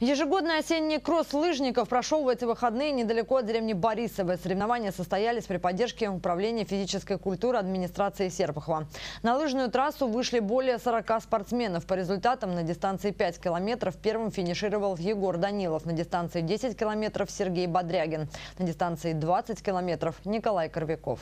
Ежегодный осенний кросс лыжников прошел в эти выходные недалеко от деревни Борисовой. Соревнования состоялись при поддержке Управления физической культуры администрации Серпухова. На лыжную трассу вышли более 40 спортсменов. По результатам на дистанции 5 километров первым финишировал Егор Данилов. На дистанции 10 километров Сергей Бодрягин. На дистанции 20 километров Николай Корвяков.